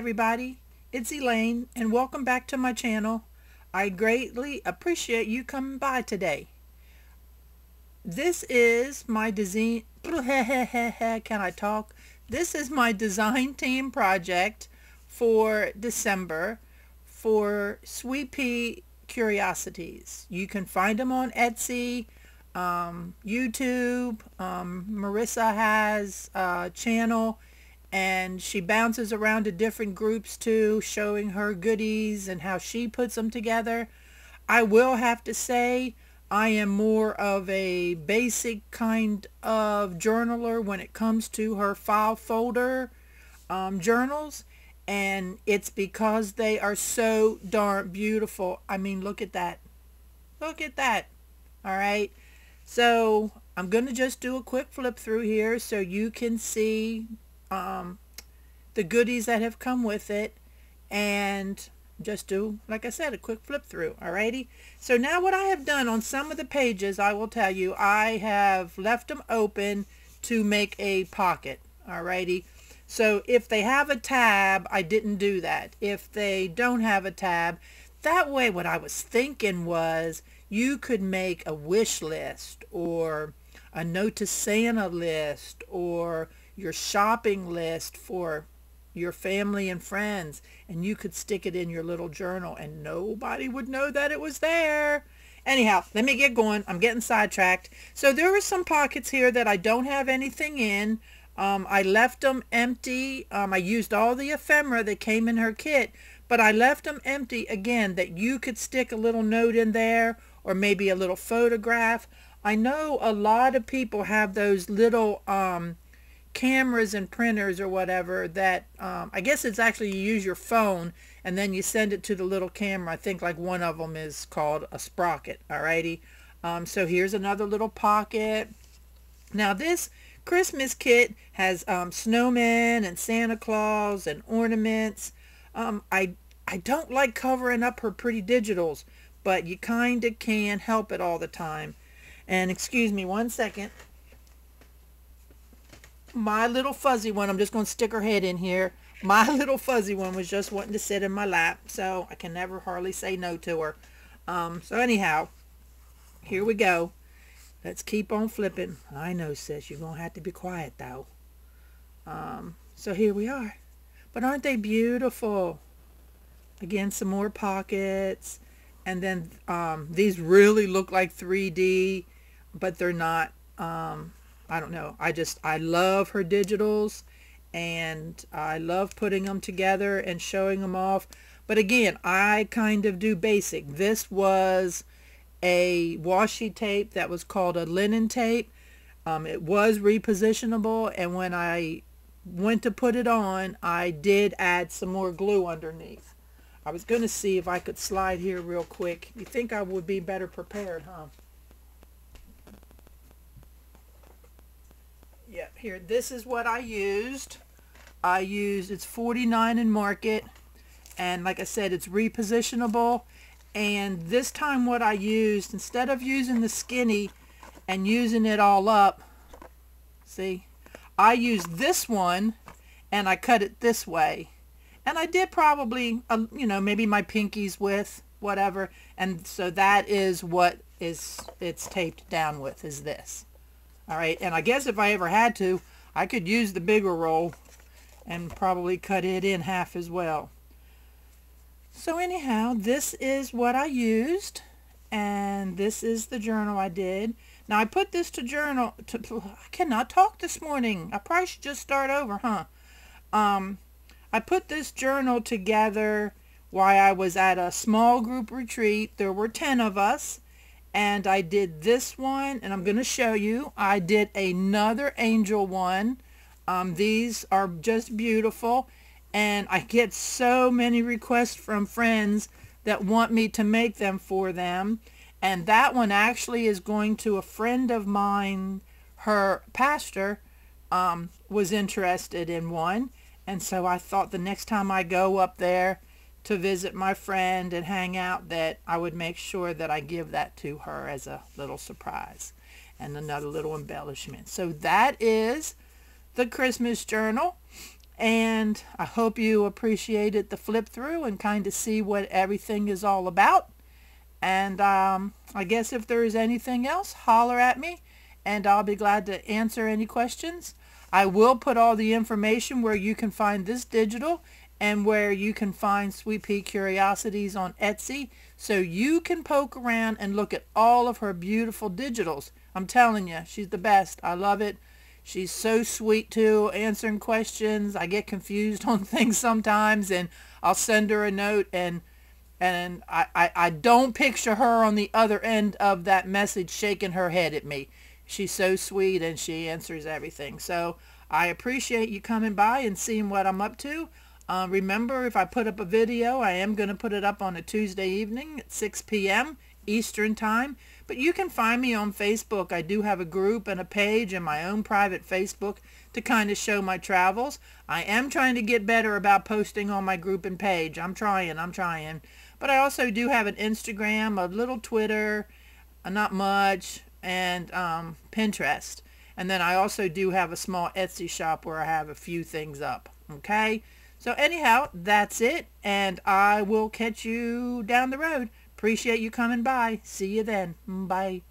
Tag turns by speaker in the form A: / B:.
A: everybody, it's Elaine and welcome back to my channel. I greatly appreciate you coming by today. This is my design, can I talk? This is my design team project for December for Sweet Pea Curiosities. You can find them on Etsy, um, YouTube. Um, Marissa has a channel and she bounces around to different groups too, showing her goodies and how she puts them together. I will have to say I am more of a basic kind of journaler when it comes to her file folder um, journals and it's because they are so darn beautiful. I mean, look at that. Look at that. All right. So I'm going to just do a quick flip through here so you can see um, the goodies that have come with it and just do, like I said, a quick flip through. Alrighty. So now what I have done on some of the pages, I will tell you, I have left them open to make a pocket. Alrighty. So if they have a tab, I didn't do that. If they don't have a tab, that way what I was thinking was you could make a wish list or a note to Santa list or your shopping list for your family and friends and you could stick it in your little journal and nobody would know that it was there. Anyhow, let me get going. I'm getting sidetracked. So there are some pockets here that I don't have anything in. Um, I left them empty. Um, I used all the ephemera that came in her kit, but I left them empty again that you could stick a little note in there or maybe a little photograph. I know a lot of people have those little um, cameras and printers or whatever that um, I guess it's actually you use your phone and then you send it to the little camera. I think like one of them is called a sprocket. Alrighty. Um, so here's another little pocket. Now this Christmas kit has um, snowmen and Santa Claus and ornaments. Um, I I don't like covering up her pretty digitals, but you kind of can help it all the time. And excuse me one second my little fuzzy one, I'm just going to stick her head in here. My little fuzzy one was just wanting to sit in my lap, so I can never hardly say no to her. Um, so anyhow, here we go. Let's keep on flipping. I know, sis, you're going to have to be quiet, though. Um, so here we are. But aren't they beautiful? Again, some more pockets. And then um, these really look like 3D, but they're not. Um, I don't know. I just, I love her digitals and I love putting them together and showing them off. But again, I kind of do basic. This was a washi tape that was called a linen tape. Um, it was repositionable and when I went to put it on, I did add some more glue underneath. I was going to see if I could slide here real quick. You think I would be better prepared, huh? Here, this is what I used. I used, it's 49 and Market. And like I said, it's repositionable. And this time what I used, instead of using the skinny and using it all up, see, I used this one and I cut it this way. And I did probably, uh, you know, maybe my pinkies with whatever. And so that is what is it's taped down with is this. All right, and I guess if I ever had to, I could use the bigger roll and probably cut it in half as well. So anyhow, this is what I used, and this is the journal I did. Now I put this to journal, to, I cannot talk this morning. I probably should just start over, huh? Um, I put this journal together while I was at a small group retreat. There were 10 of us, and I did this one and I'm going to show you. I did another angel one. Um, these are just beautiful. And I get so many requests from friends that want me to make them for them. And that one actually is going to a friend of mine. Her pastor um, was interested in one. And so I thought the next time I go up there to visit my friend and hang out that I would make sure that I give that to her as a little surprise and another little embellishment. So that is the Christmas journal And I hope you appreciated the flip through and kind of see what everything is all about. And um, I guess if there is anything else, holler at me and I'll be glad to answer any questions. I will put all the information where you can find this digital and where you can find Sweet Pea Curiosities on Etsy so you can poke around and look at all of her beautiful digitals. I'm telling you, she's the best. I love it. She's so sweet too, answering questions. I get confused on things sometimes and I'll send her a note and and I, I, I don't picture her on the other end of that message shaking her head at me. She's so sweet and she answers everything. So I appreciate you coming by and seeing what I'm up to. Uh, remember, if I put up a video, I am going to put it up on a Tuesday evening at 6 p.m. Eastern Time. But you can find me on Facebook. I do have a group and a page and my own private Facebook to kind of show my travels. I am trying to get better about posting on my group and page. I'm trying, I'm trying. But I also do have an Instagram, a little Twitter, uh, not much, and um, Pinterest. And then I also do have a small Etsy shop where I have a few things up. Okay? So anyhow, that's it, and I will catch you down the road. Appreciate you coming by. See you then. Bye.